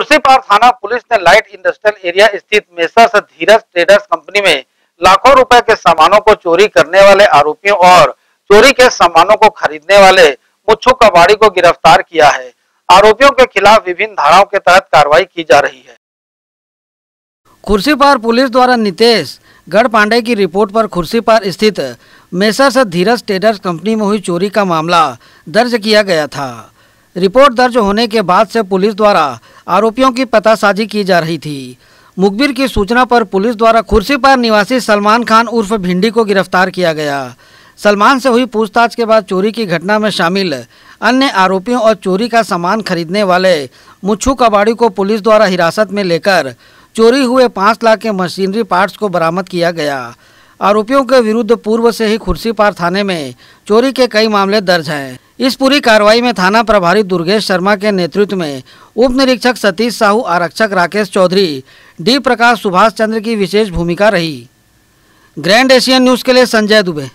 खुर्सीपार थाना पुलिस ने light industrial area स्थित मेसर्स धीरज ट्रेडर्स कंपनी में लाखों रुपए के सामानों को चोरी करने वाले आरोपियों और चोरी के सामानों को खरीदने वाले मुच्छू कबाड़ी को गिरफ़्तार किया है। आरोपियों के खिलाफ विभिन्न धाराओं के तहत कार्रवाई की जा रही है। खुर्सीपार पुलिस द्वारा नितेश गढ़ पांडे की रिपोर्ट पर खुर्सीपार स्थित मेसर्स धीरज ट्रेडर्स कंपनी में हुई चोरी का मामला दर्ज किया गया था। रिपोर्ट दर्ज होने के बाद से पुलिस द्वारा आरोपियों की पतासाजी की जा रही थी। मुखबिर की सूचना पर पुलिस द्वारा खुर्सीपार निवासी सलमान खान उर्फ़ भिंडी को गिरफ़्तार किया गया। सलमान से हुई पूछताछ के बाद चोरी की घटना में शामिल अन्य आरोपियों और चोरी का सामान खरीदने वाले मुच्छू कबाड़ी को पुलिस द्वारा हिरासत में लेकर चोरी हुए पाँच लाख के मशीनरी पार्ट्स को बरामद किया गया। आरोपियों के विरुद्ध पूर्व से ही खुर्सीपार थाने में चोरी के कई मामले दर्ज हैं। इस पूरी कार्रवाई में थाना प्रभारी दुर्गेश शर्मा के नेतृत्व में उप निरीक्षक सतीश साहू, आरक्षक राकेश चौधरी, डी प्रकाश सुभाष चंद्र की विशेष भूमिका रही। ग्रैंड एशियन न्यूज़ के लिए संजय दुबे।